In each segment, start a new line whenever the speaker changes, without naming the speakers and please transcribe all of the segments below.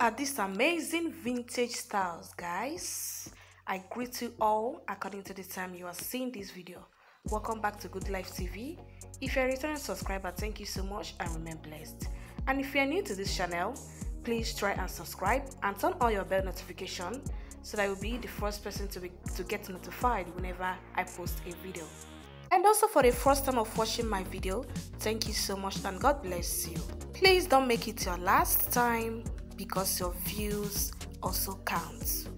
at these amazing vintage styles, guys. I greet you all according to the time you are seeing this video. Welcome back to Good Life TV. If you're a returning subscriber, thank you so much and remain blessed. And if you're new to this channel, please try and subscribe and turn on your bell notification so that you'll be the first person to, be, to get notified whenever I post a video. And also for the first time of watching my video, thank you so much and God bless you. Please don't make it your last time because your views also count.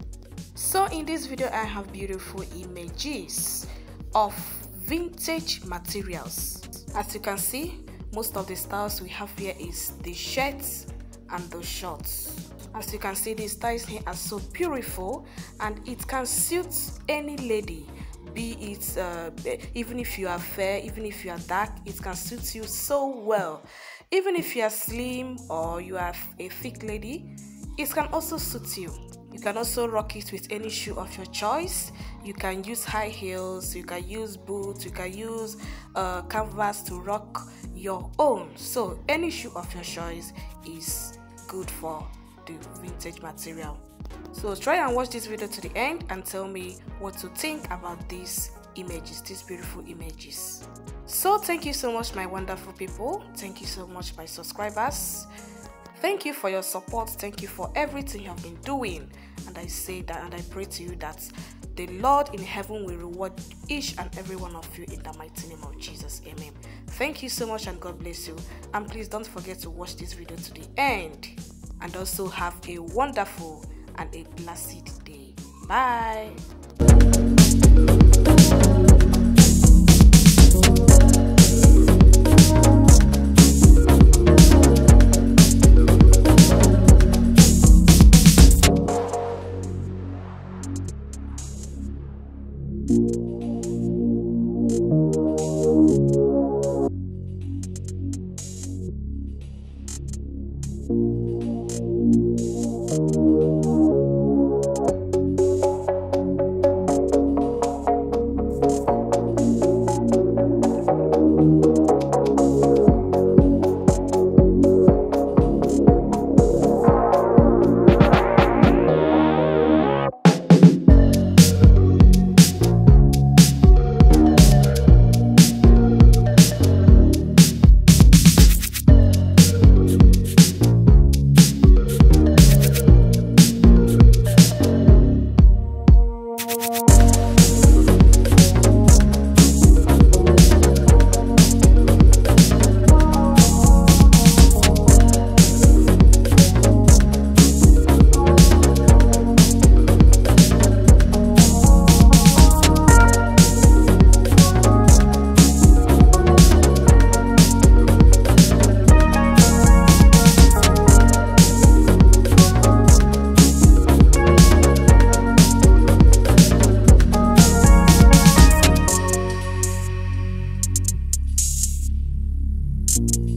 So in this video I have beautiful images of vintage materials. As you can see, most of the styles we have here is the shirts and the shorts. As you can see, these styles here are so beautiful and it can suit any lady be it uh, even if you are fair even if you are dark it can suit you so well even if you are slim or you are a thick lady it can also suit you. You can also rock it with any shoe of your choice. You can use high heels you can use boots you can use uh, canvas to rock your own. So any shoe of your choice is good for the vintage material. So try and watch this video to the end and tell me what to think about these images these beautiful images. So thank you so much my wonderful people. Thank you so much my subscribers. Thank you for your support. Thank you for everything you have been doing. And i say that and i pray to you that the lord in heaven will reward each and every one of you in the mighty name of jesus. Amen. Thank you so much and god bless you. And please don't forget to watch this video to the end. And also have a wonderful and a blessed day. Bye Thank you. you.